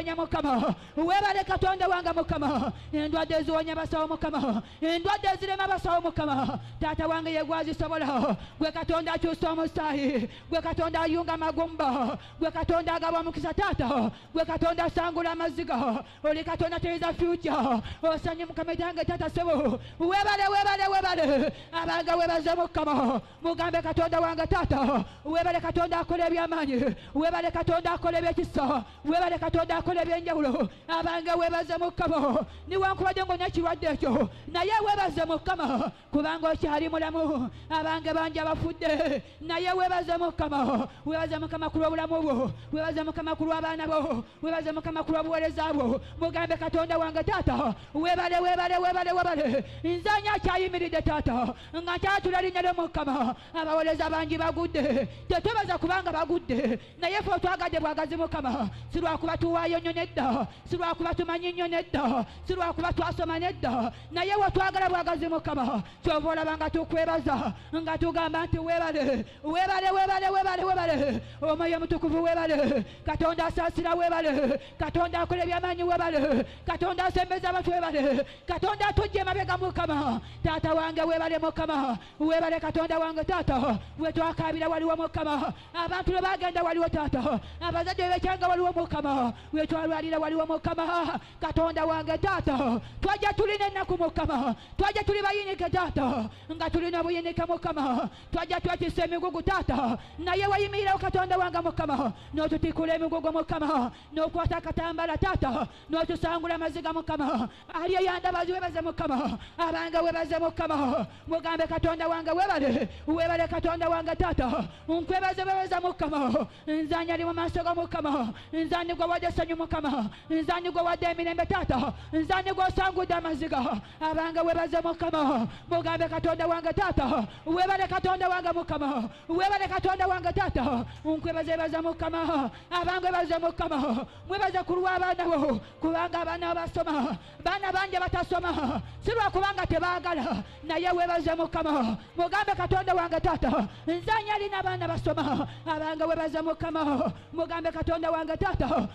eziponya mukama. Weebale katonda wange mukama. Endwadde eziwonya basawo mukama. Endwadde ezirema basawo mukama. Taata wange yegwazisobola gwe katonda akyusa omusaayi. Gwe katonda ayunga magumba. Gwe katonda agaba omukisa taata. Gwe katonda asangula amaziga. Oli katonda teyeza fyuca osanye mukama etange taata sebo webale webale webale abanga webaze mukama. Mugambe katonda wange taata. Webale katonda akola ebyamaanyi. Webale katonda akola ebyekisa. Webale katonda akola ebyenjawulo abange webaze mukama niwankubadde ngo nekirwadde ekyo naye webaze mukama kubanga okyali mulamu abange bangi abafudde naye webaze mukama webaze mukama ku lw'obulamu bwo webaze mukama ku lw'abaana bo webaze mukama ku lw'obuweereza bwo. Mugambe katonda wange taata webale webale webale webale. Nzanye akyayimiridde taata nga nkyatula linnya ly'omukama abaweereza bangi bagudde tetwebaza kubanga bagudde naye fe otwagadde bwagazi mukama si lwakuba tuwaayo nnyo nedda si lwakuba tumanyi nnyo nedda si lwakuba twasoma nedda naye wetwagala bwagazi mukama kyova olaba nga tukwebaza nga tugamba nti webale webale webale webale webale omwoyo omutukuvu webale katonda asaasira webale katonda akola ebyamaanyi webale katonda asembeza abantu webale katonda atujja emabega mukama taata wange webale mukama webale katonda wange taata. Wetwakabira waliwo mukama abantu lwe bagenda waliwo taata. Abazadde bebekyanga waliwo mukama wetwalwalira waliwo mukama. Katonda wange taata twajja tulina ennaku mukama. Twajja tuli bayinike taata nga tulina obuyinike mukama. Twajja twekisa emigugu taata naye wayimirirawo katonda wange mukama. N'otutikula emigugu mukama n'okwata akatambala taata n'otusangula amaziga mukama. Aliyo yandabazi webaze mukama abange webaze mukama. Mugambe katonda wange webale webale katonda wange taata. Nkwebaze webaza mukama. Nzanya ali mu maaso go mukama. Nzani gwe essanyu mukama nzani gwe wadde emirembe taata nzani gwe osangudde amaziga abange webaze mukama mugambe katonda wange taata webale katonda wange mukama webale katonda wange taata. Nkwebaze webaza mukama abange webaze mukama mwebaze ku lw'abaana bo kubanga abaana bo basoma baana bangi batasoma. Si lwakubanga tebaagala naye webaze mukama mugambe katonda wange taata. Nzanya alina abaana basoma abange webaze mukama mugambe katonda wange taata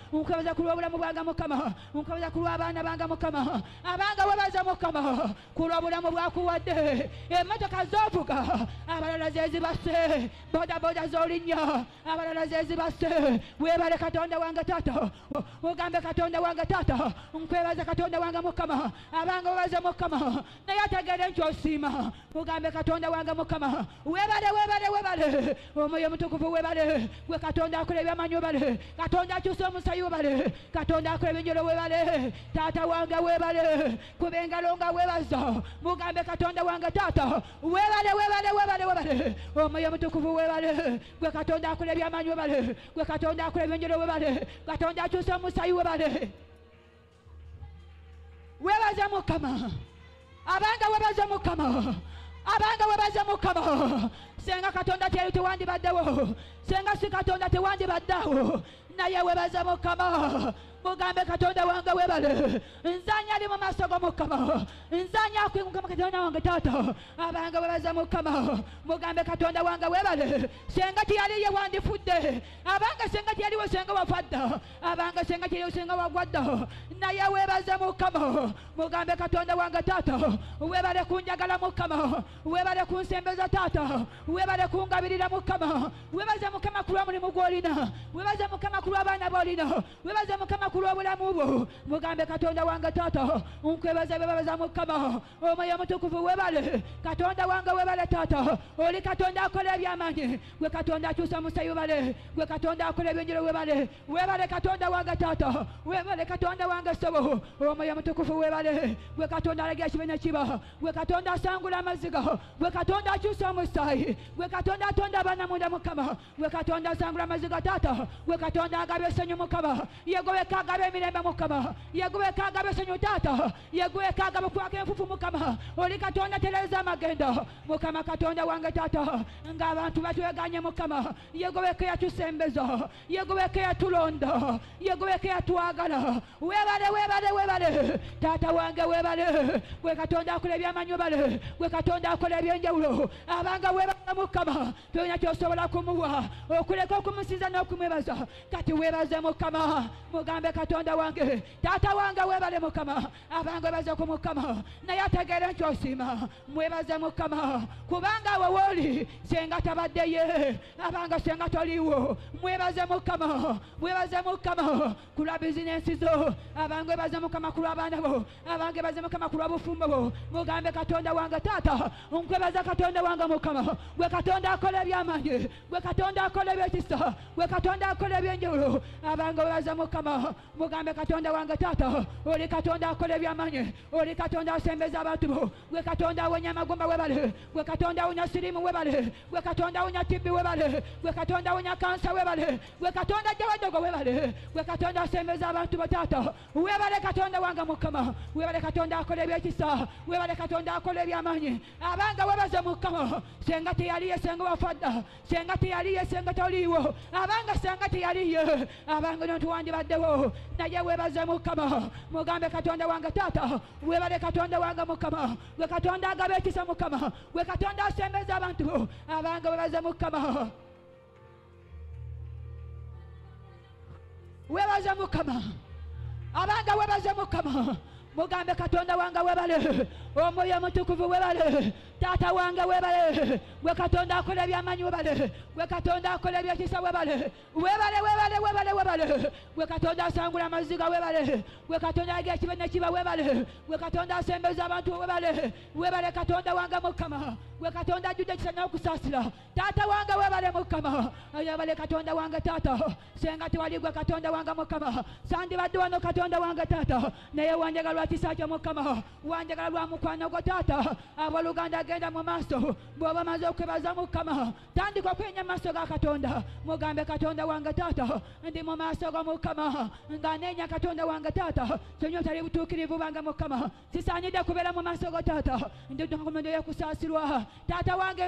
nkwebaza ku lw'obulamu bwange mukama nkwebaza ku lw'abaana bange mukama abange webaze mukama ku lw'obulamu bwakuwadde. Emmotoka zovuga. Abalala zezibase bodaboda zolinnya. Abalala zezibase webale katonda wange taata. Mugambe katonda wange taata. Nkwebaza katonda wange mukama abange webaze mukama naye ategere nti osiima. Mugambe katonda wange mukama webale webale webale omwoyo omutukuvu webale gwe katonda akola ebyamanyi webale katonda akyusa omusayi webale katonda akola ebyenjolo webale taata wange webale kuba engalo nga webaza mugambe katonda wange taata webale webale webale webale. Omwoyo omutukuvu webale gwe katonda akola ebyamanyi webale gwe katonda akola ebyenjolo webale katonda akyusa omusayi webale. Webaze mukama abanga webaze mukama abanga webaze mukama. Senga katonda teyali tewandibaddewo senga si katonda tewandibaddewo naye webaze mukama mugambe katonda wange webale nzanya ali mu maaso go mukama. Nzanya akwingukama katonda wange taata. Abange webaze mukama. Mugambe katonda wange webale senga tiyaliye wandifudde. Abange senga tiyaliwo senga wafadda. Abange senga tiyaliwo senga wagwadda. Naye webaze mukama. Mugambe katonda wange taata. Webale kunjagala mukama. Webale kunsembeza taata. Webale kungabirira mukama. Webaze mukama ku lw'omulimu gw'olina. Webaze mukama ku lw'abaana b'olina. Webaze mukama ku lw'obulamu bwo mugambe katonda wange taata nkwebaza bebabaza mukama omwoyo omutukuvu webale katonda wange webale taata oli katonda akola ebyamaanyi gwe katonda akyusa musayi webale gwe katonda akola ebyenjiro webale webale katonda wange taata webale katonda wange sobo omwoyo omutukuvu webale gwe katonda alagira kibe ne kiba gwe katonda asangula amaziga gwe katonda akyusa omusaayi gwe katonda atonda abaana munda mukama gwe katonda asangula amaziga taata gwe katonda agaba essanyu mukama yegoweka agaba emirembe mukama yegoweka agaba essanyu taata yegoweka agaba okwaka mukama oli katonda tereza amagenda mukama katonda wange taata ng'abantu batweganye mukama. Yegoweka yatusembeza yegoweka yatulonda. Yegoweka yatwagala. Webale webale webale. Taata wange webale. Gwe katonda akola ebyamanyi webale gwe katonda akola ebyenjawulo abanga webale mukama. Tolina kyosobola kumuwa. Okuleka okumusinza n'okumwebaza. Kati webaze mukama. Mugambe katonda wange taata wange weebale mukama abange webaze ku mukama naye ategeere nti osiima mwebaze mukama. Kubanga awo wooli senga tabaddeyo abanga senga toliiwo mwebaze mukama mwebaze mukama ku lwa bizinensi zo abange webaze mukama ku lw'abaana bo abange baze mukama ku lw'obufumbo bo. Mugambe katonda wange taata nkwebaza katonda wange mukama. Gwe katonda akola ebyamaanyi gwe katonda akola ebyekisa gwe katonda akola ebyenjawulo abange webaze mukama mugambe katonda wange taata oli katonda akola ebyamaanyi oli katonda asembeza abantu bo gwe katonda awonya amagumba webale gwe katonda awonya sirimu webale gwe katonda awonya tibbi webale gwe katonda awonya kansa webale gwe katonda jawadogo webale gwe katonda asembeza abantu bo taata. Webale katonda wange mukama webale katonda akola ebyekisa webale katonda akola ebyamaanyi abanga webaze mukama senga teyaliye senga wafadda senga teyaliye senga toliiwo. Abanga senga teyaliye abanga nontu wandibaddewo naye webaze mukama. Mugambe katonda wange taata. Webale katonda wange mukama. Gwe katonda agaba ekisa mukama. Gwe katonda asembeza abantu. Bo abanga webaze mukama. Webaze mukama. Abanga webaze mukama. Mugambe katonda wange webale omwoyo omutukuvu webale taata wange webale gwe katonda akola ebyamanyi webale gwe katonda akola ebyekisa webale webale webale webale webale gwe katonda asangula amaziga webale gwe katonda agira ekibe nekiba webale gwe katonda asembeza abantu webale webale katonda wange mukama gwe katonda ajjudde ekisa n'okusaasira taata wange webale mukama yebale katonda wange taata senga tewali gwe katonda wange mukama sandibadde wano katonda wange taata naye wanjagala lwa kisa kyo mukama wanjagala lwa mukwano gwo taata abooluganda agenda mu maaso bw'oba maze mukama. Tandika okwenya maaso ga katonda. Mugambe katonda wange taata ndi mu maaso go mukama. Nga katonda wange taata kyonyo butuukirivu bange mukama. Sisaanidde kubeera mu maaso go taata y'okusaasirwa taata wange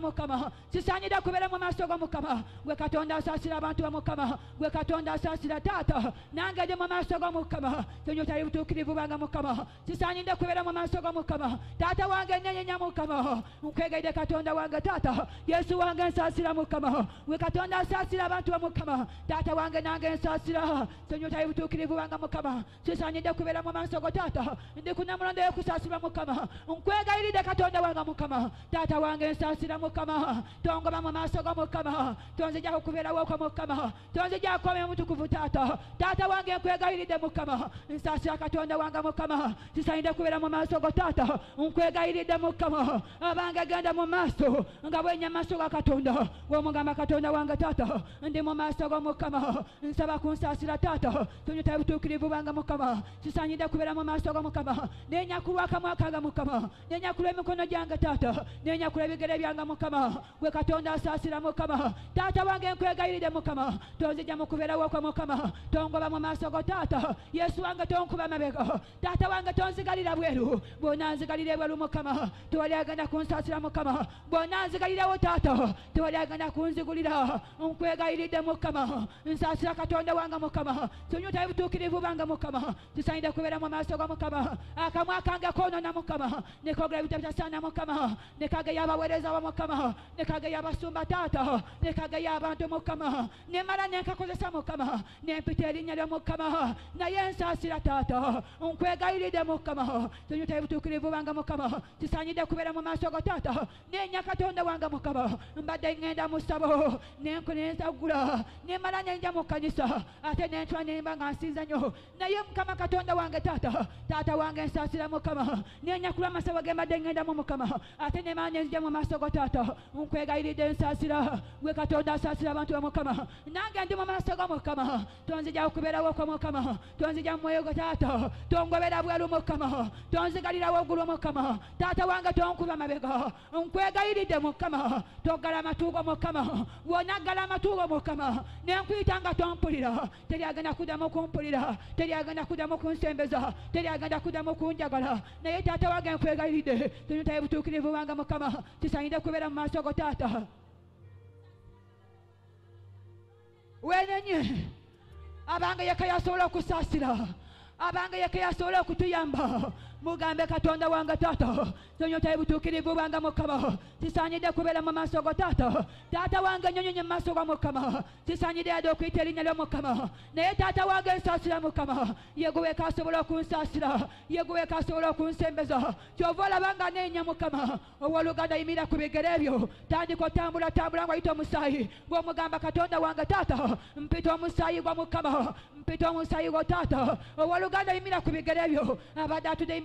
mukama. Sisaanidde kubeera mu maaso go mukama. Gwe katonda asaasira abantu ba mukama. Gwe katonda asaasira taata. Nange ndi mu maaso go mukama. Kyonyo butuukirivu bange mukama. Sisaanidde kubeera mu maaso go mukama taata wange nenyenya mukama nkwegaidde katonda wange taata. Yesu wange nsaasira mukama gwe katonda asaasira abantu ba mukama taata wange nange nsaasira. Kyonyo tali butuukirivu bange mukama sisaanidde kubeera mu maaso go taata. Ndi ku namulondo y'okusaasirwa mukama nkwegayiridde katonda wange mukama taata wange nsaasira mukama tongoba mu maaso go mukama tonzijako kubeerawo ko mukama tonzijako omutukuvu taata. Taata wange nkwegayiridde mukama nsaasira katonda wange mukama sisaanidde kubeera mu maaso go taata nkwegayiridde mukama abange genda mu maaso nga bwenya maaso ga katonda womugamba katonda wange taata ndi mu maaso go mukama nsaba kunsaasira taata tonyota butuukirivu bange mukama sisaanidde kubeera mu maaso go mukama nenyakulwa akamwa kange mukama nenyakulwa emikono gyange taata nenyakulwa ebigere byange mukama gwe katonda asaasira mukama taata wange nkwegayiridde mukama tonzija mu kubeerawo mukama tongoba mu maaso go taata yesu wange tonkuba mabega taata wange tonzigalira bweru bwona nzigalira ebweru mukama tewali agenda kunsaasira mukama bwona nzigalirawo taata tewali agenda kunzigulira nkwegayiridde mukama nsaasira katonda wange mukama tonyuta ebutuukirivu bange mukama tusaanidde kubeera mu maaso go mukama akamwa kange koonona mukama nekogera ebitabo bitasaana mukama nekageya abaweereza ba mukama nekageya abasumba taata nekageya abantu mukama nemala nenkakozesa mukama nempita erinnya lyo mukama naye nsaasira taata nkwegayiridde mukama tonyuta ebutuukirivu bange mukama. Tusaanidde kubeera mu maaso go taata nenya katonda wange mukama. Mbadde ŋŋenda mu ssabo nenkuneensagula nemala nenja mu kanisa ate nentwa nemba nga nsinza nnyo. Naye mukama katonda wange taata taata wange nsaasira mukama. Nenyakula amasabo ge mbadde ŋŋendamu mukama ate nemala nenzija mu maaso go taata. Nkwegayiridde nsaasira gwe katonda asaasira abantu ba mukama. Nange ndi mu maaso go mukama tonzija okubeerawo kwo mukama tonzija mu mwoyo go taata tongobera bweru mukama tonzigalirawo ogulu mukama taata wange tonkuba mabega. Nkwegayiridde mukama toggala amatuugo mukama wonaggala amatuugo mukama nenkuyita nga tompulira. Teri agenda kuddamu kumpulira. Teri agenda kuddamu kunsembeza. Teri agenda kuddamu kunjagala. Naye taata wange nkwegayiridde. Tunyutaye butuukirivu bange mukama tusaanidde kubeera mu maaso go taata. Wenenye. Abange yeka yasobola okusaasira. Abange yeka yasobola okutuyamba mugambe katonda wange taata tonyota ebutuukirivu bwange mukama. Tisaanidde kubeera mu maaso go taata taata wange nyonyonye mu maaso ga mukama. Tisaanidde yadde okuyita erinnya lyo mukama. Naye taata wange nsaasira mukama. Yeguweeka asobola okunsaasira. Yeguweeka asobola okunsembeza kyova olaba nga neenya mukama. Owoluganda yimira ku bigere byo tandika otambula tambula ngaoyita omusaayi. Ng'omugamba katonda wange taata. Mpita omusaayi gwa mukama. Mpita omusaayi gwo taata. Owoluganda yimira ku bigere byo abadde atudde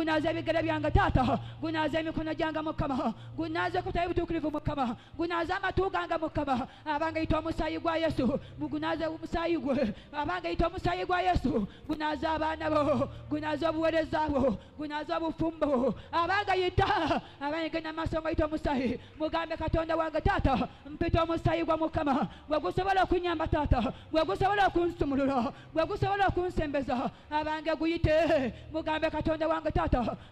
gunaaze ebigere byange taata gunaaze emikono gyange mukama. Gunaaze kutayi butuukirivu mukama. Gunaaze amatu gange mukama. Abanga yita omusaayi gwa yesu mugunaaze omusaayi gwe. Abanga yita omusaayi gwa yesu gunaaze abaana bo gunaaze obuweereza bwo gunaaze obufumbo abanga yita abanyegenda maaso nga yita omusaayi. Mugambe katonda wange taata mpita omusaayi gwa mukama. Gwe gusobola okunyamba taata gwe gusobola okunsumulula gwe gusobola okunsembeza abange guyite. Mugambe katonda wange taata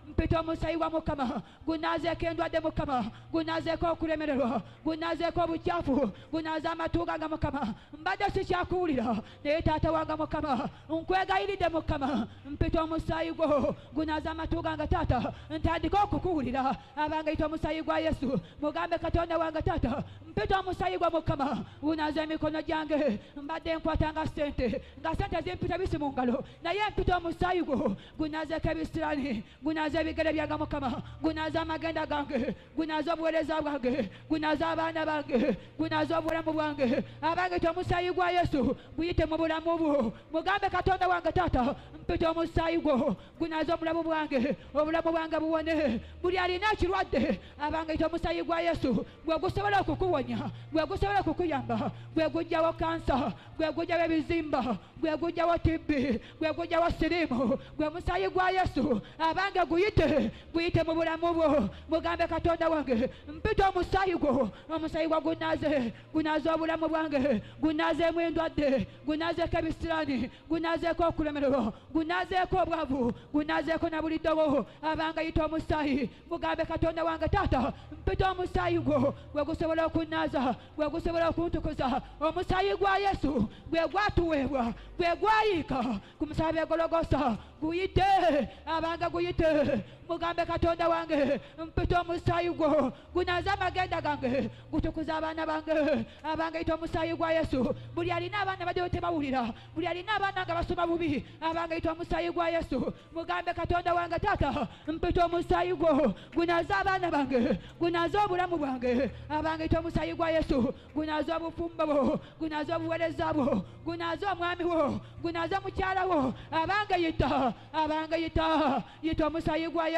mpita omusaayi gwa mukama. Gunaazeeko endwadde mukama. Gunaazeeko okulemererwa gunaazeeko obukyafu gunaaze amatu gange mukama. Mbadde sikyakuwulira. Naye taata wange mukama nkwegayiridde mukama. Mpita omusaayi gwo. Gunaaze amatu gange taata. Ntandika okukuwulira. Abange yita omusaayi gwa yesu. Mugambe katonda wange taata. Mpita omusaayi gwa mukama. Gunaaze emikono gyange. Mbadde nkwatanga sente nga sente zimpita bisi mu ngalo. Naye mpita omusaayi gwo. Ebisirani gunaaze ebigere byange mukama. Gunaaze amagenda gange. Gunaaze obuweereza bwange. Gunaaze abaana bange. Gunaaze obulamu bwange. Abange yita omusaayi gwa yesu guyite mu bulamu bwo. Mugambe katonda wange taata mpita omusaayi gwo. Gunaaze obulamu bwange obulamu bwange buwone. Buli alina ekirwadde abange yita omusaayi gwa yesu gwe gusobola okukuwonya gwe gusobola okukuyamba gwe gujjawo kansa gwe gujjawo ebizimba gwe gujjawo tibbi gwe gujjawo sirimu gwe musaayi gwa yesu abange guyite guyite mu bulamu bwo. Mugambe katonda wange mpita omusaayi gwo. Omusaayi gwo gunaaze gunaaze obulamu bwange. Gunaazeemu endwadde gunaazeeko ebisirani gunaazeeko okulemererwa gunaazeeko obwavu gunaazeeko na buli ddobo. Abanga yita omusaayi mugambe katonda wange. Taata mpita omusaayi gwo. Gwe gusobola okunaaza gwe gusobola okuntukuza. Omusaayi gwa yesu gwe gwatuweebwa gwe gwayiika. Ku musaabe egologosa guyite. Abanga guyite mugambe katonda wange mpita omusaayi gwo. Gunaaze amagenda gange gutukuza abaana bange. Abange yita omusaayi gwa yesu. Buli alina abaana baddeyo tebawulira buli alina abaana nga basoma bubi abange yita omusaayi gwa yesu. Mugambe katonda wange taata mpita omusaayi gwo. Gunaaze abaana bange gunaaze obulamu bwange. Abange yita omusaayi gwa yesu. Gunaaze obufumbo bwo gunaaze obuweereza bwo gunaaze omwami wo gunaaze mukyala wo. Abange yita abange yita yita omusaayi gwa yesu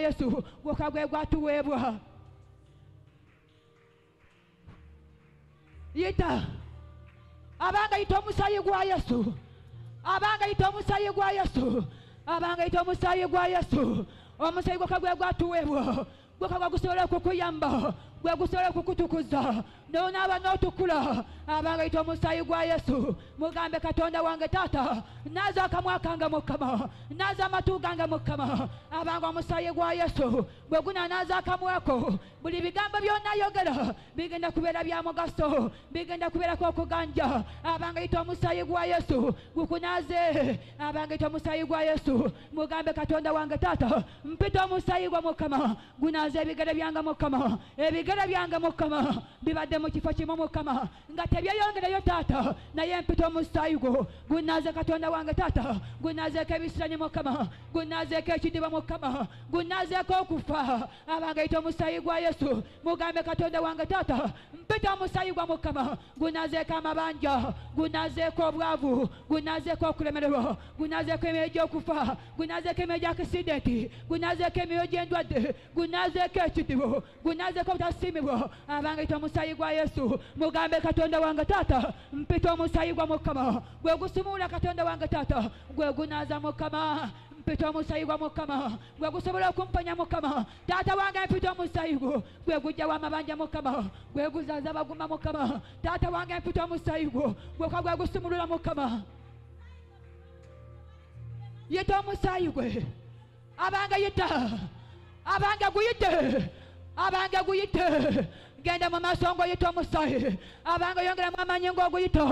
yesu gwoka gwe gwatuweebwa yita abanga yita omusaayi gwa yesu abanga yita omusaayi gwa yesu abanga yita omusaayi gwa yesu. Omusaayi gwoka gwe gwatuweebwa gwoka gwa gusobola okukuyamba gwe gusobola okukutukuza nonaaba n'otukula abanga yita omusaayi gwa yesu. Mugambe katonda wange taata naaza akamwa kange mukama. Naaza amatu gange mukama. Abanga omusaayi gwa yesu. Bwe gunanaaza akamwako buli bigambo byonayogera bigenda kubeera bya mugaso. Bigenda kubeerako okuganja abanga yita omusaayi gwa yesu. Gukunaaze abanga yita omusaayi gwa yesu. Mugambe katonda wange taata mpita omusaayi gwa mukama. Gunaaze ebigere byange mukama. Ebigere ebigere byange mukama bibadde mu kifo kimu mukama nga tebyeyongerayo taata naye mpita omusaayi gwo gunaaze katonda wange taata gunaazeeko ebisiranyi mukama gunaazeeko ekidiba mukama gunaazeeko okufa abange yita omusaayi gwa yesu mugambe katonda wange taata mpita omusaayi gwa mukama gunaazeeko amabanja gunaazeeko obwavu gunaazeeko okulemererwa gunaazeeko emyoyo gy'okufa gunaazeeko emyoyo gy'akisidenti gunaazeeko emyoyo gy'endwadde gunaazeeko ekidibo gunaazeeko obutasiimibwa abange yita omusaayi gwa yesu. Mugambe katonda wange taata mpita omusaayi gwa mukama. Gwe gusumula katonda wange taata gwe gunaaza mukama. Mpita omusaayi gwa mukama. Gwe gusobola okumponya mukama. Taata wange mpita omusaayi gwo. Gwe gujjawo amabanja mukama. Gwe guzaaza abaguma mukama. Taata wange mpita omusaayi gwo. Gweka gwe gusumulula mukama. Yita omusaayi gwe. Abange yita. Abange guyite abange guyite. Genda mu maaso ng'oyita omusaayi abange yongeramu amaanyi ng'oguyita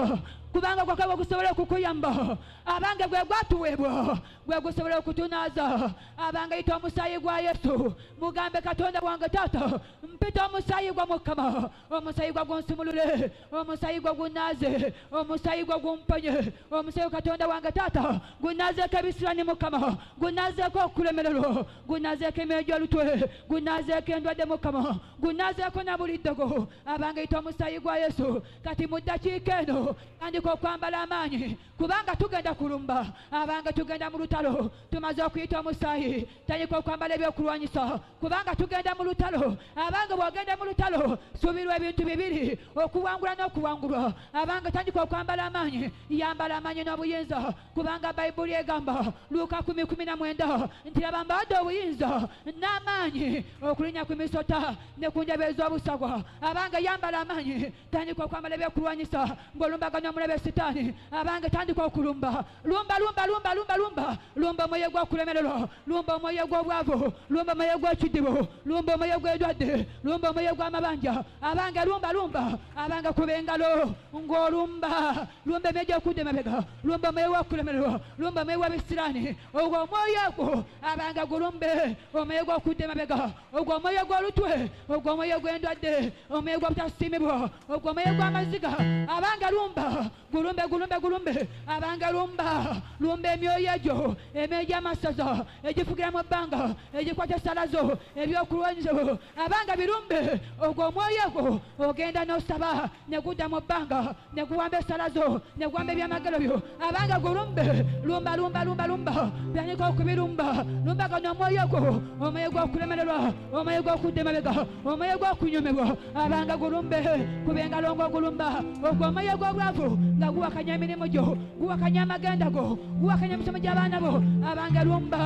kubanga gwaka gwe gusobola okukuyamba abange gwe gwatuweebwa gwe gusobola okutunaaza. Abange yita omusaayi gwa yesu. Mugambe katonda wange taata. Mpita omusaayi gwa mukama. Omusaayi gwa gunsumulule omusaayi gwa gunaaze omusaayi gwa gumponye. Omusaayi katonda wange taata. Gunaazeeko ebisirani mukama. Gunaazeeko okulemererwa. Gunaazeeko emyoyo gy'olutwe gunaazeeko endwadde mukama. Gunaazeeko na buliddogo abange yita omusaayi gwa yesu. Kati mu ddakiika eno tandika okwambala amaanyi. Kubanga tugenda kulumba. Abange tugenda mu lutalo. Tumaze okuyita omusaayi. Tandika okwambala ebyokulwanyisa. Kubanga tugenda mu lutalo. Abange bw'ogenda mu lutalo suubirwa ebintu bibiri. Okuwangula n'okuwangulwa. Abange tandika okwambala amaanyi. Yambala amaanyi n'obuyinza. Kubanga bayibuli egamba luuka kumi kumi na mwenda nti laba mbawadde obuyinza n'amaanyi. Okulinya ku misota ne ku njaba ez'obusagwa. Abange yambala amaanyi. Tandika okwambala ebyokulwanyisa. Ng'olumbaganya omulabe sitaani. Abange tandika okulumba. Lumba lumba lumba lumba lumba lumba omwoyo gw'okulemererwa lumba omwoyo gw'obwavu lumba omwoyo gw'ekidibo lumba omwoyo gw'endwadde lumba omwoyo gw'amabanja abange lumba lumba abange kuba engalo ng'olumba lumba emyoyo gy'okudda emabega lumba omwoyo gw'okulemererwa lumba omwoyo gw'ebisiraani ogwo omwoyo ogwo abange gulumbe omwoyo gw'okudda emabega ogwo omwoyo gw'olutwe ogwo omwoyo gw'endwadde omwoyo gw'obutasiimibwa ogwo omwoyo gw'amaziga abange lumba gulumbe gulumbe gulumbe. Abange lumba. Lumba emyoyo egyo emyoyo gy'amasaza egifugira mu bbanga egikwata esalazo ebyokulwanyizo abange birumbe ogwo omwoyo ogwo ogenda n'osaba ne gudda mu bbanga ne guwamba esalazo ne guwamba ebyamagero byo. Abange gulumbe lumba lumba lumba lumba. Byandika okubirumba. Lumba gano omwoyo gwo omwoyo gw'okulemererwa omwoyo gw'okudda emabega omwoyo gw'okunyomebwa abange gulumbe kuba engalo ng'ogulumba ogwo omwoyo gw'obwavu nga guwakanya emirimu gyo guwakanya amagenda go guwakanya emisomo gy'abaana bo abange lumba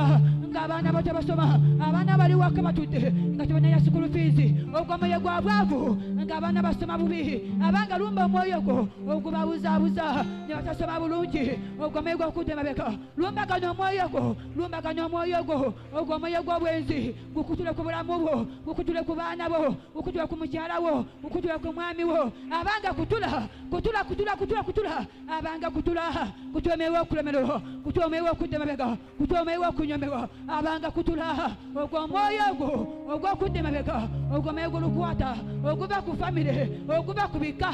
ng'abaana bo tebasoma abaana bali waka batudde nga tebananya sukulu fiizi ogwo omwoyo gwa bwavu ng'abaana basoma bubi abange lumba omwoyo gwo ogubabuzaabuza ne batasoma bulungi ogwo omwoyo gw'okudda emabega. Lumba gano omwoyo gwo lumba gano omwoyo gwo ogwo omwoyo gw'obwenzi. Gukutule ku bulamu bwo gukutule ku bo gukutule ku wo gukutule ku mwami wo. Abange kutula kutula kutula kutula kutula. Abange kutula w'okulemererwa kutula omwoyo w'okudda emabega kutula omwoyo w'okunyomerwa kutula ogwo omwoyo ogwo ogw'okudda emabega ogwo omwoyo gulukwata oguva ku famire oguva ku bika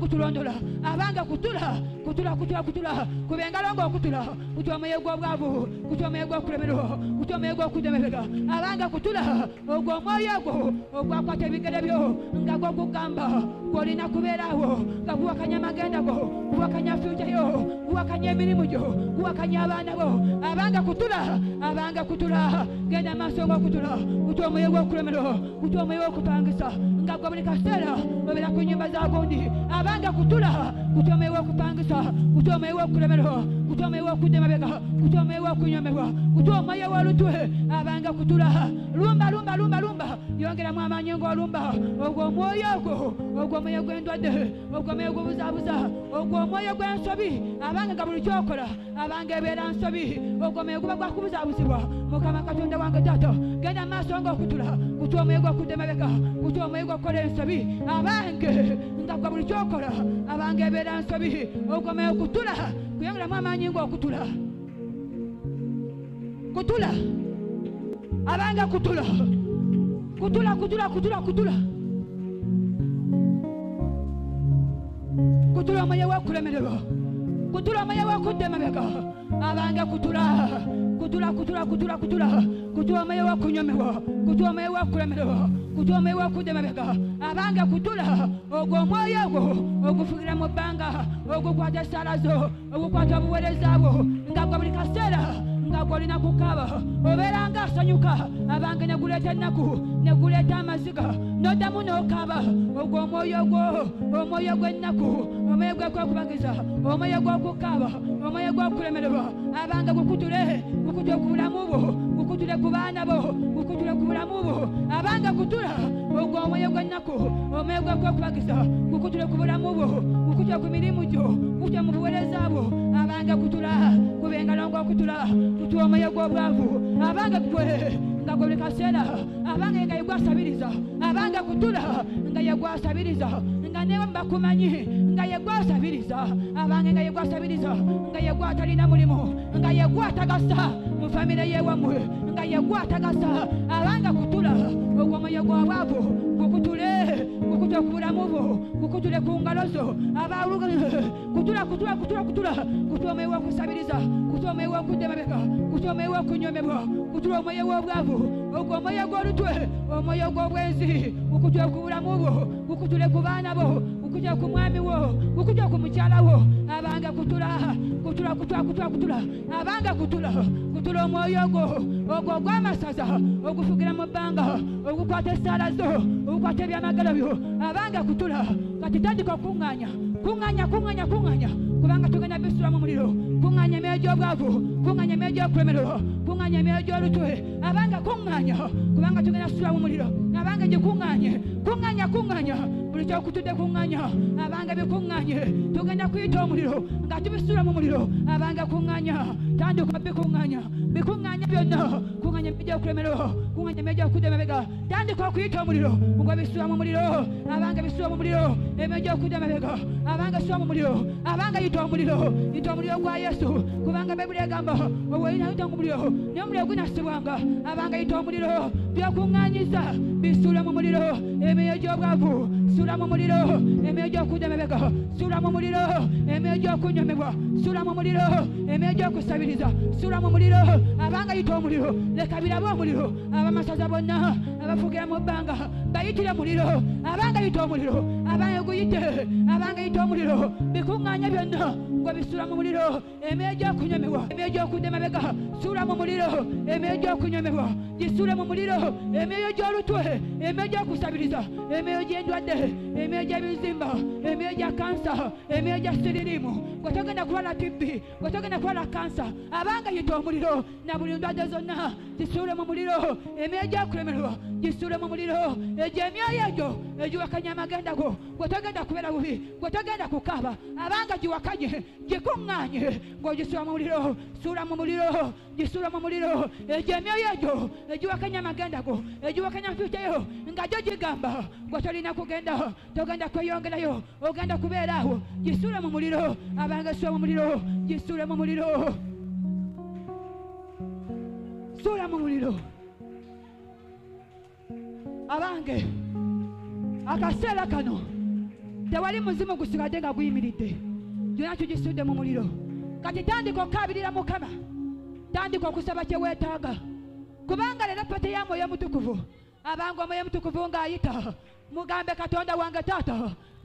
gutulondola abange kutula kutula kutula kutula. Kuba engalo ng'okutula kutula omwoyo gw'obwavu kutula omwoyo gw'okulemerwa kutula omwoyo gw'okudda emabega kutula ogwo omwoyo ogwo ogwakwata ebigere byo nga gwokugamba gw'olina kubeerawo nga guwakanya amagenda guwakanya fyuca guwakanya emirimu gyo guwakanya abaana bo abange kutula abange kutula. Genda maaso ng'okutula kutula omwoyo gw'okulemerwa kutula omwoyo gw'okupangisa nga gwe buli kaseera obeera ku nnyumba za gundi abange kutula kutula omwoyo w'okupangisa kutula omwoyo w'okudda emabega omwoyo w'okunyomerwa kutula omwoyo w'olutwe kutula. Lumba lumba lumba lumba. Yongeramu amaanyi ng'olumba ogwo omwoyo ogwo ogwo omwoyo gw'endwadde ogwo omwoyo gw'obuzaabuza ogwo omwoyo gw'ensobi abange nga buli kyokola abange ebeera nsobi. Ogwo omwoyo guba gwakubuzaabuzibwa mukama katonda wange taata genda mu maaso ng'okutula kutula omwoyo gw'okudda emabega omwoyo gw'okukola abange ntakuga buli kyokola abange ebeera nsobi okomeo kutula kuyangiramu amaanyi nga okutula. Kutula. Abange kutula. Kutula kutula kutula kutula. Kutula omwoyo wokulemererwa. Kutula omwoyo wokudda emabega. Abange kutula kutula kutula kutula kutula. Kutula omoye w'okunyomebwa kutula omoye w'okulemererwa kutula omoye w'okudda emabega abange kutula ogwo omwoyo ogwo ogufugira mu bbanga ogukwata esaala zo ogukwata obuweereza bwo nga gwe buli kaseera nga gwolina kukaaba obeera nga asanyuka abange ne guleeta ennaku ne guleeta amaziga noddamu n'okaaba ogwo omwoyo gwo omwoyo gw'ennaku omwoyo gw'okwekubagiza omwoyo gw'okukaaba omwoyo gw'okulemererwa abange gukutule gukutule ku bulamu bwo gukutule ku bo gukutule ku bwo abange kutula omwoyo gw'ennaku omwoyo gw'okwekubagiza gukutule ku bulamu bwo gukutule ku mirimu gyo gukutule mu buweereza bwo. Abange kutula kubenga longo okutula kutula omwoyo gw'obwavu abange gwe nga gwe buli kaseera abange nga yegwasabiriza abange kutula nga yegwasabiriza nga newe mbakumanyi nga yegwasabiriza abange nga yegwasabiriza nga yegwatalina mulimu nga yegwatagasa mu famire yewamwe nga yegwatagasa abange kutula ogwo omwoyo gw'obwavu gukutule ku bulamu bwo gukutule ku ngalo zo abaluga kutula kutula kutula kutula kutula omwoyo w'okusabiriza kutula omwoyo w'okudda emabega kutula omwoyo w'okunyomebwa kutula omwoyo w'obwavu ogwo omwoyo gw'olutwe omwoyo gw'obwenzi gukutule ku bulamu bwo gukutule ku baana bo gukutule ku mwami wo gukutule ku mukyala wo. Abange kutula kutula kutula kutula kutula. Abange kutula kutula omwoyo gwo ogwo ogw'amasaza ogufugira mu bbanga ogukwata esaala zo ogukwata ebyamagalo byo. Abange kutula kati tandika okuŋŋaanya kuŋŋaanya kuŋŋaanya kuŋŋaanya. Kubanga tugenda bisula mu muliro kuŋŋaanya emyoyo gy'obwavu kuŋŋaanya emyoyo kuŋŋaanya emyoyo gy'olutwe abange kuŋŋaanya kubanga tugenda sula mu muliro abange gikuŋŋaanye kuŋŋaanya kuŋŋaanya buli kyokutudde kuŋŋaanya abange bikuŋŋaanye tugenda kuyita omuliro nga tubisula mu muliro abange kuŋŋaanya tandika bikuŋŋaanya bikuŋŋaanya byonna kuŋŋaanya emyoyo gy'okulemererwa kuŋŋaanya emyoyo gy'okudda emabega tandika okuyita omuliro nga bisula mu muliro abange bisula mu muliro emyoyo gy'okudda emabega abange sula mu muliro abange yita omuliro yita omuliro gwa yesu kubanga bayibuli egamba obwolina yita mu muliro gunasibwanga abange yita omuliro byokuŋŋaanyiza bisula mu muliro emyoyo gy'obwavu sula mu muliro emyoyo gy'okudda emabega sula mu muliro emyoyo gy'okunyomebwa sula mu muliro emyoyo gy'okusabiriza sula mu muliro abanga yita omuliro leka birabe omuliro abamasaza bonna abafugira mu bbanga bayitire muliro abanga yita omuliro abange guyite abanga yita omuliro bikuŋŋaanya byonna nga bisula mu muliro emyoyo gy'okunyomebwa emyoyo gy'okudda emabega sula mu muliro emyoyo gy'okunyomebwa gisule mu muliro emyoyo gy'olutwe emyoyo gy'okusabiriza emyoyo gy'endwadde emyoyo gy'ebizimba emyoyo gya kansa gya siririmu gwe togenda kulwala tibbi gwe togenda kulwala kansa abanga yita omuliro na buli ndwadde zonna zisuule mu muliro emyoyo gy'okulemererwa gisuule mu muliro egyo emyoyo egyo egiwakanya amagenda go gwe togenda kubeera bubi gwe togenda kukaaba abanga giwakanye gikuŋŋaanye ng'ogisula mu muliro suula mu muliro gisula mu muliro egyo emyoyo egyo egiwakanya amagenda go egiwakanya mfiteyo nga gyo gwe tolina kugenda. Togenda kweyongerayo ogenda kubeera awo. Gisule mu muliro. Abanga sula mu muliro. Gisule mu muliro. Suula mu muliro. Abange akaseera kano tewali muzimu gusigadde nga guyimiridde. Gyona tugisudde mu muliro. Kati tandika okukabirira mukama. Tandika okusaba kye weetaaga. Kubanga leero pete ya mwoyo mutukuvu abanga omwoyo mutukuvu ng'ayita mugambe katonda wange taata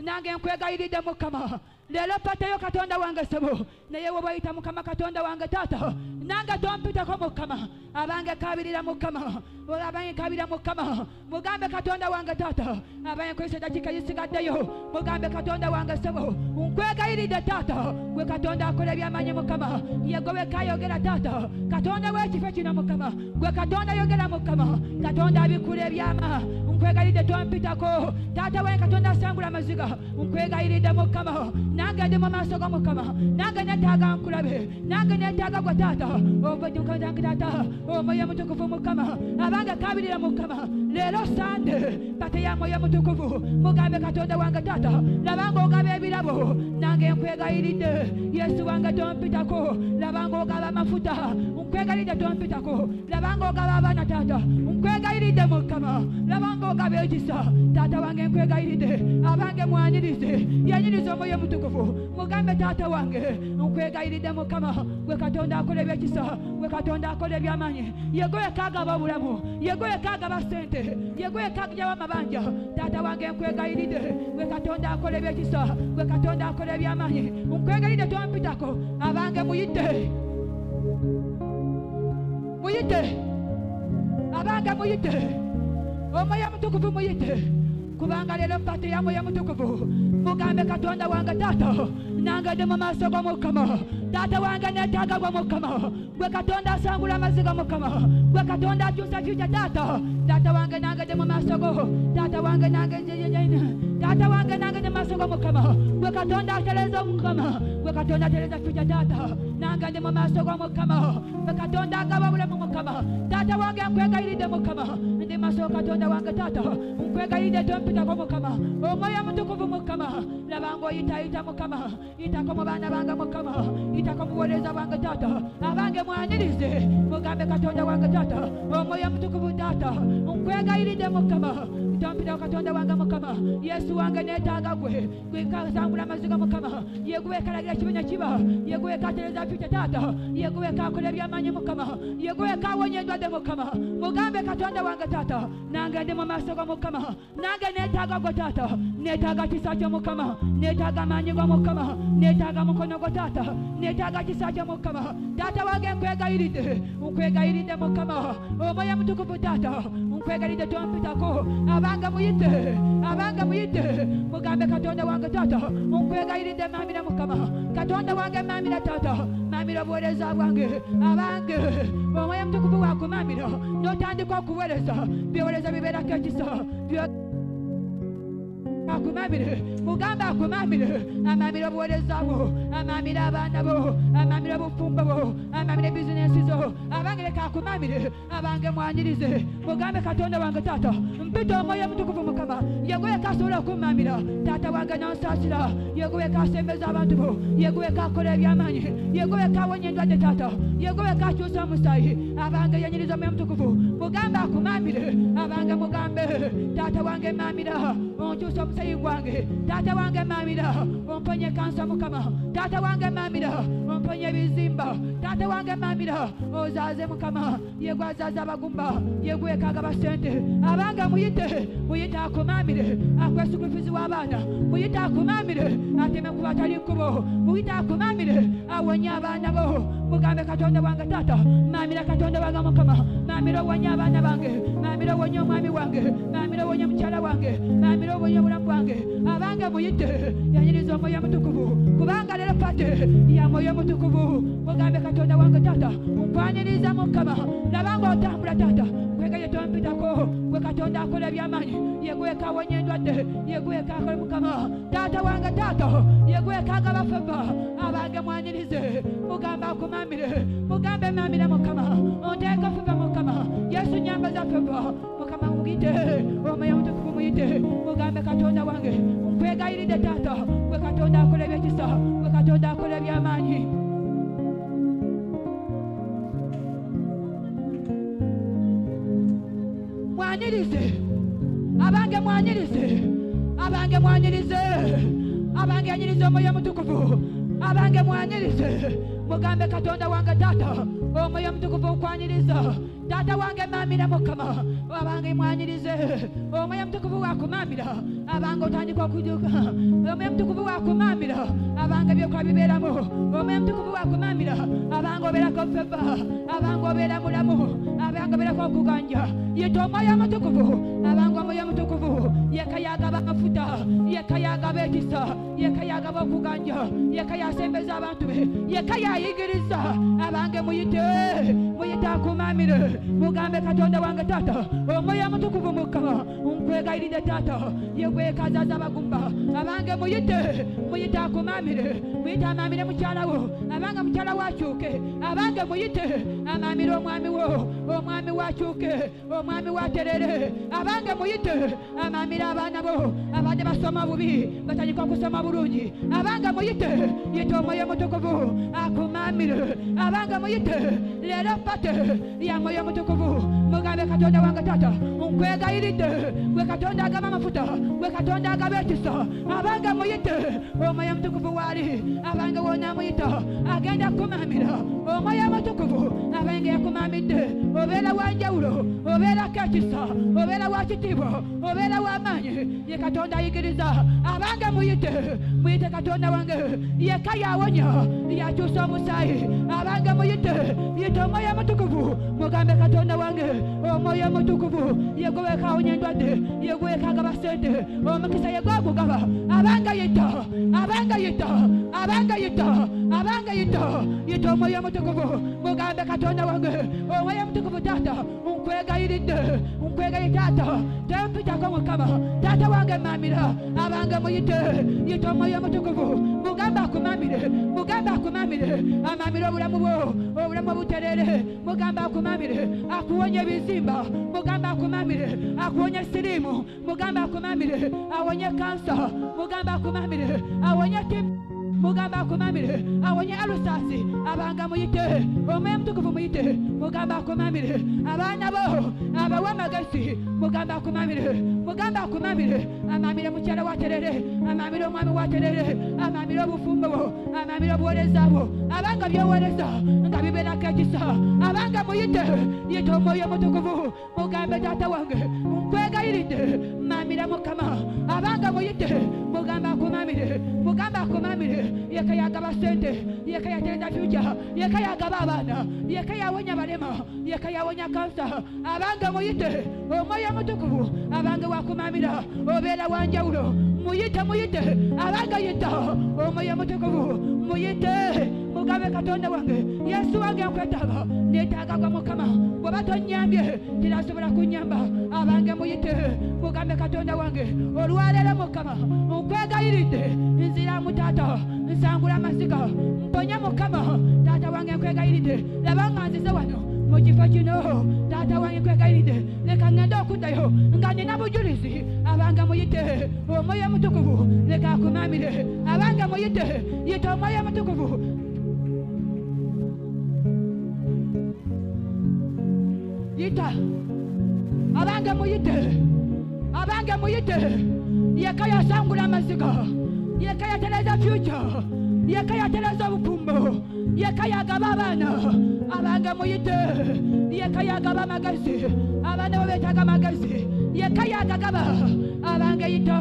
nange nkwegayiridde mukama leero pateyo katonda wange sebo. Naye we bwayita mukama katonda wange taata. Nange tompiteko mukama. Abange kabirira mukama. Abange kabira mukama. Mugambe katonda wange taata. Abange kwisa dakika gisigaddeyo mugambe katonda wange sebo. Nkwegayiridde taata. Gwe katonda akola ebyamanyi mukama. Yegobe kayogera taata. Katonda w'ekifo kino mukama. Gwe katonda yogera mukama. Katonda abikula ebyama nkwegayiridde tompitako taata wange katonda asangula amaziga. Nkwegayiridde mukama nange ndi mu maaso go mukama nange netaaga nkulabe. Nange netaaga gwe taata. Ovatange taata. Omwoyo mutukuvu mukama abange kabirira mukama leero sande. Bate ya mwoyo mutukuvu. Mugambe katonda wange tata labanga ogaba ebirabo. Nange nkwegayiridde yesu wange tompitako labanga ogaba amafuta. Nkwegayiridde tompitako labanga ogaba abaana tata nkwegayiridde mukama labanga ogaba ekisa tata wange nkwegayiridde abange mwanirize yanyiriza omwoyo mutukuvu mugambe tata wange nkwegayiridde mukama gwe katonda akola ebyekisa gwe katonda akola ebyamaanyi yegwe kagaba obulamu yegwe kagaba sente yegwe kagaba amabanja tata wange nkwegayiridde gwe katonda akola ebyekisa gwe katonda akola ebyamaanyi nkwegayiridde tompitako omwoyo mutukuvu muyite kubanga leero mpate ya mwoyo mutukuvu mugambe katonda wange taata nange ndi mu maaso g'omukama taata wange neetaaga gwe mukama gwe katonda asangula amaziga mukama gwe katonda akyusa fyuca taata taata wange nange mu maaso go taata wange nange taata wange nange mu maaso g'omukama gwe katonda atereza omukama gwe katonda atereza fyuca taata nange ndi mu maaso g'omukama gwe katonda agaba obulamu mukama. Taata wange nkwegayiridde mukama ndi maaso katonda wange taata nkwegayiridde tompitako mukama. Omwoyo mutukuvu mukama labanga oyitayita mukama yitako mu baana bange mukama yitako mu bwange taata abange mwanirize mugambe katonda wange taata omwoyo mutukuvu taata nkwegayiridde mukama tompitako katonda wange mukama. Yesu wange neetaaga gwe gwekasangula amaziga mukama yeguwe kalagira kibinya kiba yeguwe katereza fyuca taata yeguwe kakola ebyamaanyi mukama yeguwe kawonya endwadde mukama mugambe katonda wange taata nange ndi mu maaso go mukama nange neetaaga gwe taata neetaaga kisa kyo mukama neetaaga amaanyi go mukama neetaaga mukono go taata neetaaga kisa kyo mukama taata wange nkwegayiridde nkwegayiridde mukama omwoyo mutukuvu taata nkwegayiridde tompitako abange muyite abange muyite mugambe katonda wange taata nkwegayiridde mamira mukama. Katonda wange. Mamira taata mamira obuweereza bwange abange omwoyo mutukuvu wakumamira notandika okuweereza byoweereza bibeerako ekisa akumamire mugambe akumamire amamire obuweereza bwo amamire abaana bo amamire obufumbo bwo amamire bizinesi zo. Abange leka akumamire abange mwanyirize. Mugambe katonda wange taata mpita omwoyo mutukuvu mukama. Yeguwe kasobola okumamira. Taata wange nonsaasira yeguwe kasembeza abantu bo. Yeguwe kakola ebyamaanyi yeguwe kawonya endwadde taata. Yeguwe kakyusa omusaayi. Abange yanyiriza omwoyo mutukuvu mugambe akumamire abange mugambe. Taata wange mamira onkyusa omusaayi gwange. Taata wange mamira omponye kansa mukama. Taata wange mamira omponye ebizimba. Taata wange mamira ozaaze mukama. Yegwe azaaza abagumba yegwe ekaaga basente. Abange muyite muyite akumamire akwesukulufizi w'abaana. Muyite akumamire ateme ku batali kkubo muyite akumamire awonye abaana bo. Mugambe katonda wange taata mamira katonda wange mukama. Mamira owonye abaana bange mamira owonye omwami wange mamira owonye mukyala wange mamira owonye obulamu bwange. Abange muyite yanyiriza omwoyo mutukuvu kubanga lero pate ya mwoyo mutukuvu mugambe katonda wange taata nkwaniriza mukama labanga otambula taata kwegaye tompitako. Gwe katonda akola ebyamaanyi yegwe kawonya endwadde yegwe kakola mukama. Taata wange taata abange mwanirize mugambe akumamire mugambe mamire mukama feva mukama yesu nyambaza feva mukama muyite omwoyo mutukuvu muyite mugambe katonda wange nkwegayiridde taata gwe katonda akola ebyekisa gwe katonda akola ebyamaanyi mwanyirize abange mwanyirize abange mwanyirize abange yanyirize omwoyo mutukuvu abange mwanyirize mugambe katonda wange taata omwoyo mutukuvu nkwanyiriza taata wange mamira mukama. Abange mwanyirize. Omwoyo mutukuvu wakumamira. Abange otandika okujuka omwoyo mutukuvu wakumamira. Abange byokola bibeeramu omwoyo mutukuvu wakumamira. Abange obeerako feva abange obeera mulamu. Abange obeerako okuganja yita omwoyo mutukuvu abange omwoyo mutukuvu yekayagaba amafuta yekayagaba ekisa. Yekayagaba okuganja. Yekayasembeza abantu be. Yekaya ayigiriza abange muyite muyite akumamire mugambe katonda wange tata. Omwoyo mutukuvu mukama nkwegayiridde tata. Yegwekazaza abagumba abange muyite. Muyite akumamire muyite amamire mukyala wo. Abange mukyala wakyuke abange muyite. Amamire omwami wo. Omwami wakyuke omwami waterere abange muyite. Amamire abaana bo. Abadde basoma bubi. Batandika okusoma bulungi. Abange muyite. Yite omwoyo mutukuvu akumamire abange muyite leero pate ya mwoyo mutukuvu mugambe katonda wange tata nkwegayiridde gwe katonda agaba amafuta gwe katonda agaba ekisa abange muyite omwoyo mutukuvu waali abange wona muyita agenda kumamira omwoyo mutukuvu abange yakumamidde obeera wanjawulo obeerako ekisa obeera wa kitiibwa obeera w'amaanyi ye katonda ayigiriza abange muyite muyite katonda wange yekka yawonya yakyusa omusaayi abange muyite yite omwoyo mutukuvu mugambe katonda wange Oh, omwoyo mutukuvu yegweweka awonya endwadde yegweweka agaba sente omukisa oh, yegwagugaba abange yita abange yita abange yita abange yita yita omwoyo mutukuvu mugambe katonda wange. Oh, omwoyo mutukuvu taata nkwegayiridde nkwegayi taata tempitako mukama taata wange mamira abange muyite. Yita omwoyo mutukuvu mugambe akumamire mugambe akumamire. Amamire obulamu bwo obulamu obuterere. Mugambe akumamire akuwonye ebizimba mugambe akumamire akuwonye sirimu mugambe akumamire awonye kansa mugambe akumamire awonye timu mugambe akumamire awonye alusasi abanga muyite omwoyo mutukuvu muyite. Mugambe akumamire abaana bo abawe amagezi mugambe akumamire mugambe akumamire amamire mukyala waterere amamire omwami waterere amamire obufumbo bwo amamire obuweereza bwo. Abanga byoweereza nga bibeerako ekisa abanga muyite yite omwoyo mutukuvu mugambe taata wange mukama. Abanga muyite mugambe akumamire mugambe akumamire yeka yagaba sente yeka yatereza fyuca yeka yagaba abaana yeka yawonya balema yeka yawonya kansa. Abange muyite omwoyo mutukuvu abange wakumamira obeera wanjawulo muyite muyite abange yita omwoyo mutukuvu muyite mugambe katonda wange. Yesu wange nkwetaaga neetaaga gwa mukama. Bweba tonyambye terasobola kunyamba abange muyite mugambe katonda wange. Olwaleero mukama nkwegayiridde nziramu taata nsangula amaziga mponya mukama taata wange nkwegayiridde. Laba nga nzize wano mu kifo kino. Taata wange nkwegayiridde leka ŋŋende okuddayo nga nina bujulizi. Abange muyite omwoyo mutukuvu leka akumamire. Abange muyite yita omwoyo mutukuvu yita abange muyite. Abange muyite. Yeka yasangula amaziga. Yeka yatereza fyuca yeka yatereza obufumbo yeka yagaba abaana. Abange muyite. Yeka yagaba amagezi. Abaana bo betaaga amagezi. Yeka yagagaba. Abange yita.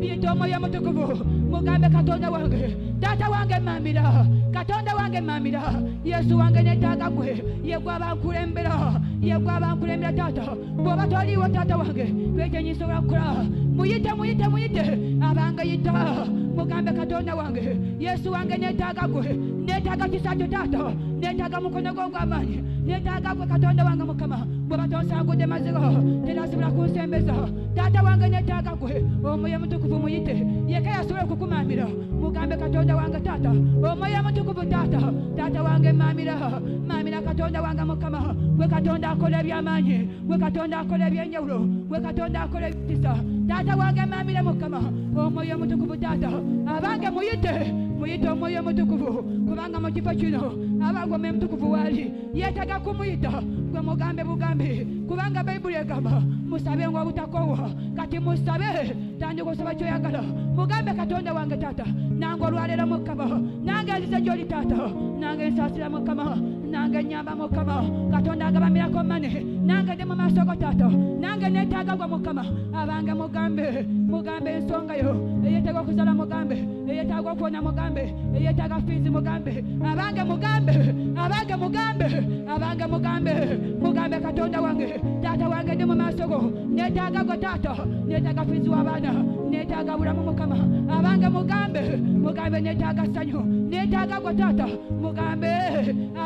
Yita omwoyo mutukuvu mugambe katonda wange. Taata wange mamira katonda wange mamira yesu wange netaaga gwe yegwaba nkulembera yegwaba nkulembera taata. Bw'oba toliiwo taata wange kwekyo nyisobola kukola muyite muyite muyite abange yita mugambe katonda wange yesu wange netaaga gwe netaaga kisakyo taata netaaga mukono gwo ogw'amaanyi netaaga gwe katonda wange mukama. Bw'oba tonsangudde mazigo terasobola kunsembeza taata wange netaaga gwe omwoyo mutukuvu muyite yeka yasobola okukumamira mugambe katonda wange taata omwoyo mutukuvu taata taata wange mamira. Mamira katonda wange mukama. Gwe katonda akola ebyamaanyi gwe katonda akola ebyenjawulo gwe katonda akola ebitisa taata wange mamira mukama. Omwoyo mutukuvu taata abange muyite muyite omwoyo mutukuvu kubanga mu kifo kino abange omwoyo mutukuvu waali yeetaga kumuyita gwe mugambe bugambi kubanga bayibuli egamba musabe nga obutakowa kati musabe tandika osaba kyoyagala. Mugambe katonda wange taata nange olwaleero mukama nange nzize gyoli taata nange nsaasira mukama nange nyamba mukama? Katonda agabamirako mane nange ndi mu maaso go taata nange neetaaga gwe mukama. Abange mugambe mugambe ensonga yo. Eyeetaaga okuzala mugambe eyeetaaga okuwona mugambe eyeetaaga fiizi mugambe. Abange mugambe abange mugambe abange mugambe mugambe katonda wange. Taata wange ndi mu maaso go. Neetaaga gwe taata neetaaga fiizi w'abaana bulamu mukama. Abange mugambe mugambe neetaaga ssanyu. Neetaaga gwe mugambe.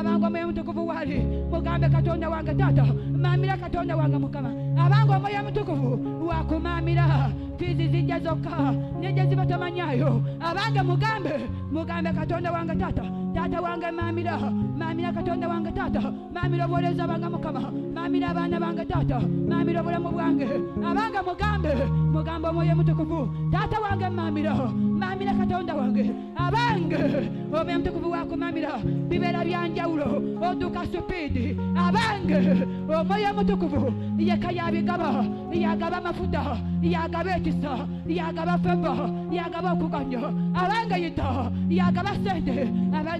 Abanga omwoyo mutukuvu waali mugambe katonda wange taata maamira katonda wange mukama. Abanga omwoyo mutukuvu wakumaamira fiizi zijja zokka. Nejje ziba tomanyayo abange mugambe mugambe katonda wange taata taata wange maamira maamira katonda wange taata maamira obwoleeza bange mukama maamira abaana bange taata maamira obulamu bwange abange mugambe mugambe omwoyo mutukuvu taata wange maamira maamira katonda wange abange omwoyo mutukuvu wakumaamira bibeera byanjawulo oduuka supiidi abange omwoyo mutukuvu yeka yabigaba yagaba amafuta yagaba ekisa yagaba feva yagaba okuganya abange yita yagaba sente abange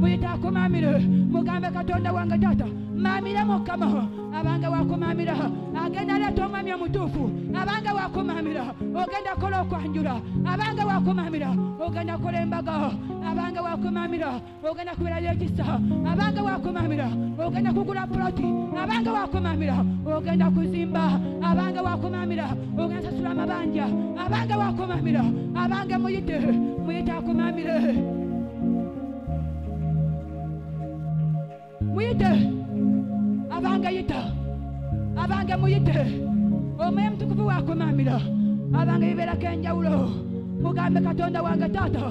muyite akumaamire mugambe katonda wange taata. Maamire mukama abange wakumaamira agenda leeta omwami omutuufu. Abange wakumaamira ogenda kola okwanjula. Abange wakumaamira ogenda kola embaga. Abange wakumaamira ogenda kubeerayo ekisa abange wakumaamira ogenda kugula puloti abange wakumaamira ogenda kuzimba. Abange wakumaamira ogenda sasula amabanja abange wakumaamira abange muyite. Muyite akumaamire muyite. Abange yita abange muyite. Omwoyo mutukuvu wakumaamira abange bibeerako enjawulo mugambe katonda wange taata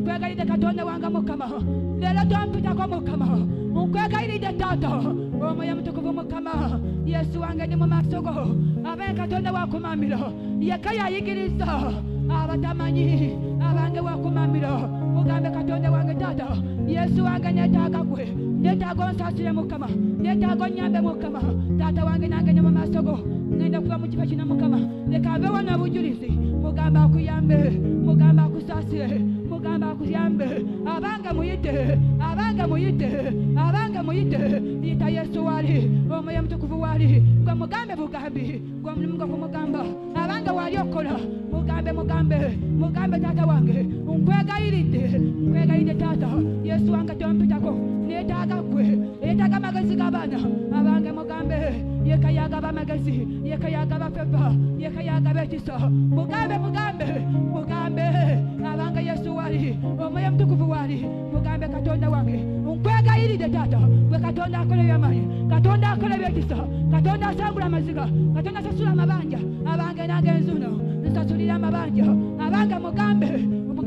nkwegayiridde katonda wange mukama. Leero tompitako mukama. Nkwegayiridde taata omwoyo mutukuvu mukama. Yesu wange ndi mu maaso go abange katonda wakumaamira yeka yayigiriza. Abatamanyi. Abange wakumaamira mugambe katonda wange taata yesu wange neetaaga gwe neetaaga onsaasire mukama neetaaga onyambe mukama taata wange nange ne mu maaso go ngenda kuba mu kifo kino mukama leka abeewo n'obujulizi. Mugambe akuyambe mugambe akusaasire mugambe akuyambe abange muyite abange muyite abange muyite. Yita yesu waali omwoyo mutukuvu waali gwe mugambe bugambi gwe omulimu gwe kumugamba. Abange waali okola mugambe mugambe mugambe taata wange. Nkwegayiridde nkwegayiridde taata. Yesu wange tompitako neetaaga gwe neetaaga amagezi g'abaana abange mugambe yeka yagaba amagezi yeka yagaba feva yeka yagaba ekisa mugambe mugambe mugambe. Abange yesu waali omwoyo mutukuvu waali mugambe katonda wange nkwegayiridde taata gwe katonda akola ebyamaanyi katonda akola ebyekisa katonda asangula amaziga katonda asasula amabanja abange nange enzuno nsasulira amabanja abange mugambe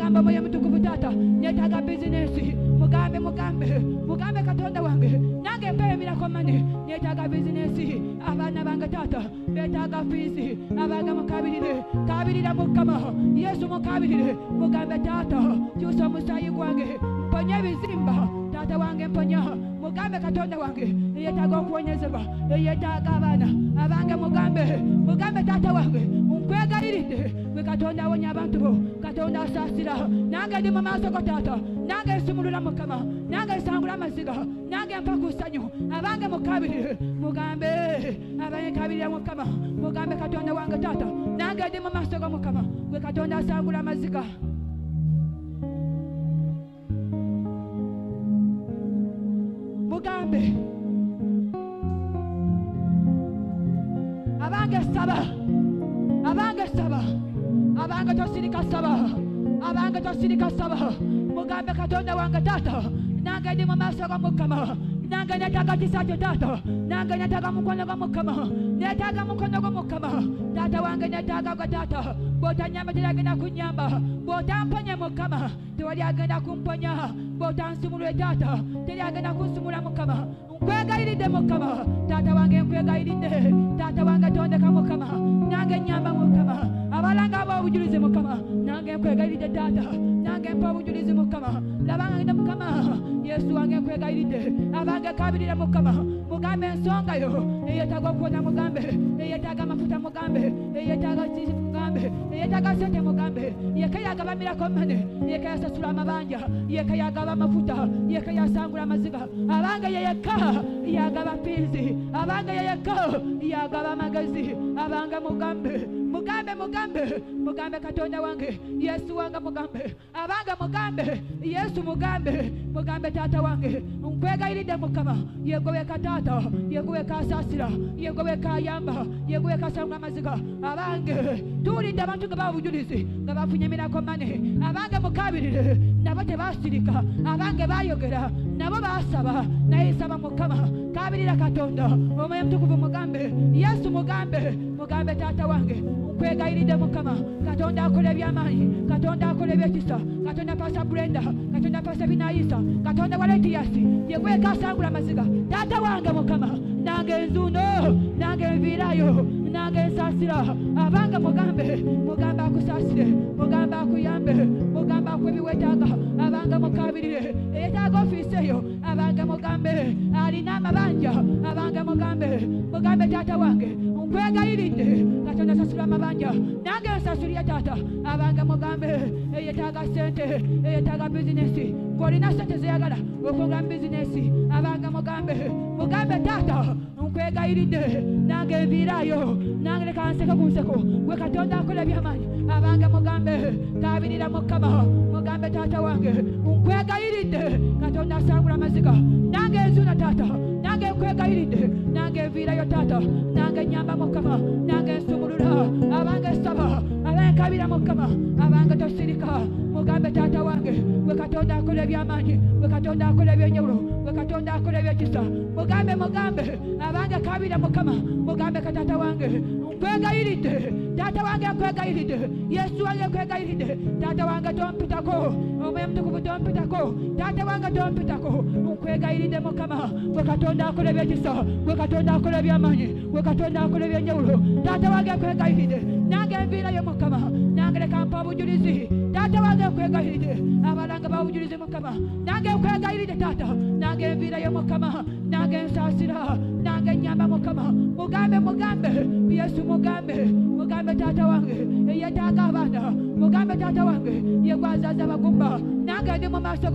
mugambe omwoyo mutukuvu taata neetaaga bizinesi mugambe mugambe. Mugambe katonda wange. Nange mpeyo emirako mane. Neetaaga bizinesi abaana bange taata beetaaga fiizi abange mukabirire. Kabirira mukama. Yesu mukabirire. Mugambe taata kyusa omusaayi gwange. Mponya ebizimba taata wange mponya mugambe katonda wange eyeetaaga okuwonyezebwa eyeetaaga abaana. Abange mugambe mugambe taata wange nkwegayiridde gwe katonda awonya abantu bo katonda asaasira. Nange ndi mu maaso go taata nange nsumulula mukama nange nsangula amaziga nange mpa ku ssanyu. Abange mukabirire mugambe abanyekabirira mukama mugambe katonda wange taata nange ndi mu mukama gwe katonda asangula amaziga mugambe abange saba. Abange saba. Abange tosirika saba abange tosirika saba mugambe katonda wange taata nange ndi mu maaso ga mukama nange neetaaga kisa kyo taata nange neetaaga mukono gwa mukama neetaaga mukono gwa mukama taata wange neetaaga gwe taata bw'otanyamba teri agenda kunyamba bw'otamponya mukama tewali agenda kumponya bw'otansumulwe taata teri agenda kunsumula mukama. Nkwegayiridde mukama. Taata wange nkwegayiridde. Taata wange tondeka mukama. Nange nyamba mukama abalanga aba obujulizi mukama. Nange nkwegayiridde taata. Nange mpa obujulizi mukama. Labanga ngenda mukama. Yesu wange nkwegayiridde. Abange kabirira mukama. Mugambe ensonga yo. Eyetaaga okuwona mugambe. Eyetaaga amafuta mugambe. Eyetaaga kiki mugambe. Eyetaaga sente mugambe. Yeka yagaba mirako mane yeka yasasula amabanja. Yeka yagaba amafuta. Yeka yasangula amaziga. Abange yeyeka yagaba piizi abange yeyeka yagaba amagezi. Abange mugambe mugambe mugambe. Mugambe katonda wange yesu wange mugambe. Abange mugambe yesu mugambe. Mugambe taata wange nkwegayiridde mukama. Yegoweka taata yegoweka asaasira yegoweka ayamba yegoweka asangula amaziga abange tuwulidde abantu nga bawa obujulizi nga bafunye emirako mane. Abange mukabirire nabo tebasirika. Abange bayogera nabo basaba naye saba mukama. Kabirira katonda omwoyo mutukuvu mugambe. Yesu mugambe mugambe taata wange nkwegayiridde mukama katonda akola ebyamaanyi katonda akola ebyekisa katonda pasa brenda. Katonda pasa Binaisa katonda wa letiyasi yegweka asangula amaziga taata wange mukama. Nange nzuno. Nange nviirayo nange nsaasira abange mugambe. Mugambe akusaasire mugambe akuyambe. Mugambe akuwa ebiwetaaga abange mukabirire. Eyetaaga ofiisi eyo abange mugambe alina amabanja abange mugambe mugambe taata wange nkwegayiridde katonda sasula amabanja nange nsasulire taata abange mugambe eyetaaga sente eyetaaga bizinesi ng'olina sente zeyagala mu bizinesi abange mugambe mugambe taata nkwegayiridde nange nviirayo nange leka nseke ku nseko. Gwe katonda akola ebyamaanyi abange mugambe kabirira mukama mugambe taata wange nkwegayiridde katonda asangula amaziga nange nzuna taata nange nkwegayiridde nange nviirayo taata nange nyamba mukama nange nsumulula saba abange kabira mukama abange tosirika. Mugambe taata wange gwe katonda akola ebyamaanyi gwe katonda akola ebyenjawulo gwe katonda akola ebyekisa. Mugambe mugambe abange kabira mukama mugambe kataata wange. Nkwegayiridde taata wange nkwegayiridde yesu wange nkwegayiridde. Taata wange tompitako omwoyo mutukuvu tompitako taata wange tompitako. Nkwegayiridde mukama gwe katonda akola ebyekisa gwe katonda akola ebyamaanyi gwe katonda akola ebyenjawulo taata wange nkwegayiridde nange nviirayo mukama nange leka mpa obujulizi taata wange nkwegayiridde abalanga babujulizi mukama nange nkwegayiridde taata nange nviirayo mukama nange nsaasira nange nyamba mukama mugambe mugambe. Yesu mugambe. Mugambe taata wange. Eyetaaga abaana mugambe taata wange. Yegwazaza abagumba nange ndi mu maaso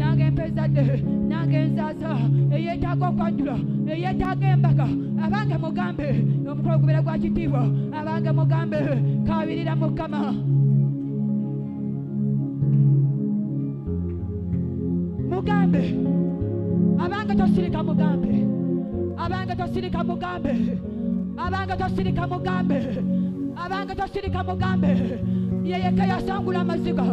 nange mpezadde nange nzaza eyetaaga okwanjula eyetaaga embaga abange mugambe omukolo gubera gwa kitiibwa. Abange mugambe kabirira mukama mugambe. Abange tosirika mugambe. Abange tosirika mugambe. Abange tosirika mugambe. Abange tosirika mugambe. Yeyeka yasangula amaziga.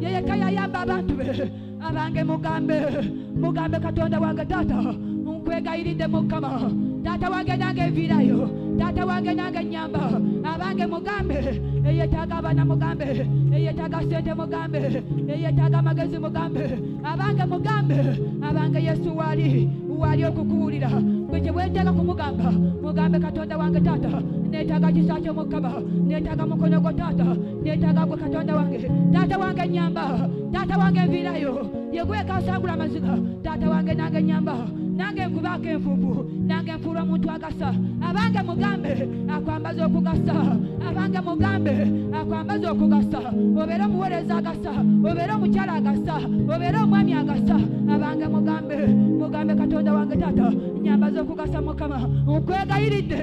Yeyeka yayamba abantu be abange mugambe mugambe katonda wange taata nkwegayiridde mukama. Taata wange nange nviirayo taata wange nange nyamba abange mugambe eyetaaga abaana mugambe eyetaaga sente mugambe eyetaaga amagezi mugambe. Abange mugambe abange yesu waali waali okukuwulira gwe kye kumugamba mugambe katonda wange taata neetaaga kisa kyo mukama neetaaga mukono gwo taata neetaaga gwe katonda wange. Taata wange nyamba taata wange nviirayo yegweka asangula amaziga taata wange nange nyamba nange nkubaako enfuufu nange nfuula omuntu agasa. Abange mugambe akwambaza okugasa. Abange mugambe akwambaza okugasa. Obeere omuweereza agasa obeere omukyala agasa obeere omwami agasa. Abange mugambe mugambe katonda wange taata. Nyambaza okugasa mukama. Nkwegayiridde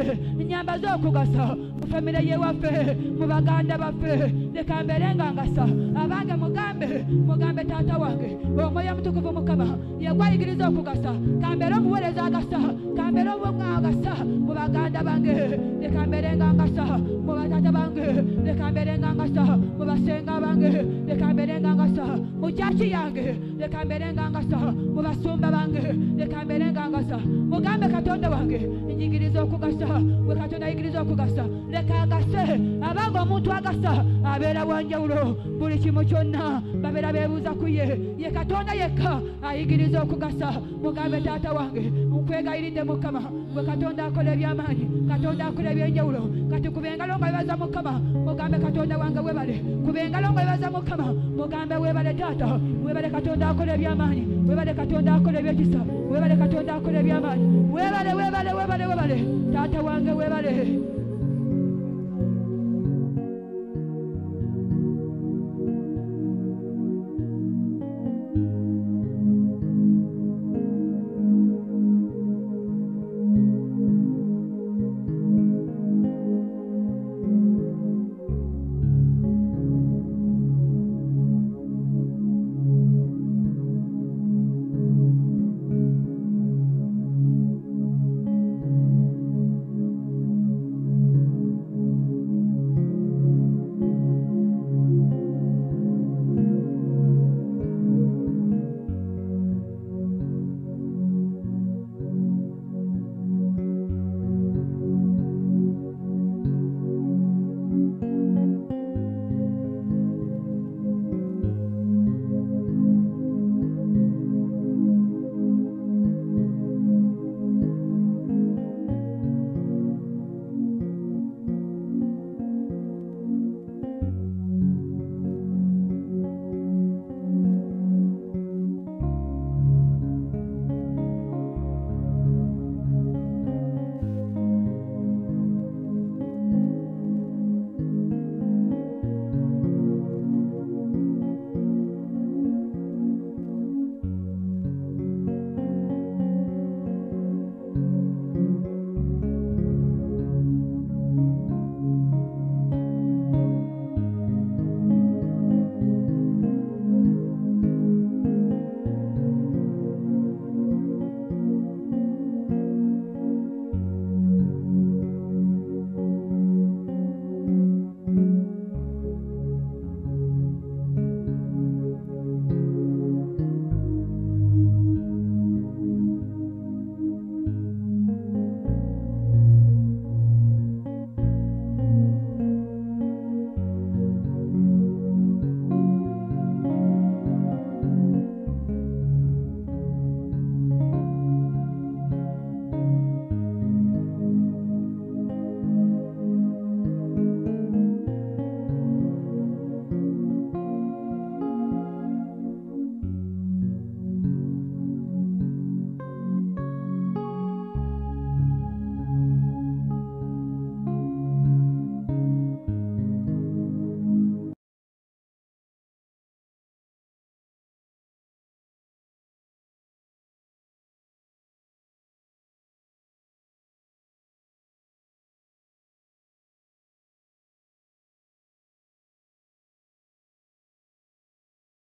nyambaza okugasa. Mu famire yewaffe mu baganda baffe leka mbeere nga ngasa. Abange mugambe mugambe taata wange. Omwoyo omutukuvu mukama yegwayigiriza okugasa kambeere omuweereza agasa. Kambeere obwomwa agasa. Mu baganda bange. Leka mbeere nga ngasa. Mu batata bange. Leka mbeere nga ngasa. Mu basenga bange. Leka mbeere nga yange. Leka mbeere nga bange. Leka mbeere nga katonda wange. Njigiriza okugasa. Gwe katonda ayigiriza okugasa. Leka agase. Abanga omuntu agasa abeera wanjawulo buli kimu kyonna babeera beebuuza ku ye. Ye katonda yekka wange nkwegayiridde mukama. Gwe katonda akola ebyamaanyi katonda akola ebyenjawulo kati kuba engalo nga webaza mukama mugambe katonda wange webale. Kuba engalo nga webaza mukama mugambe webale taata webale katonda akola ebyamaanyi webale katonda akola ebyekisa webale katonda akola ebyamaanyi webale webale webale webale. Taata wange webale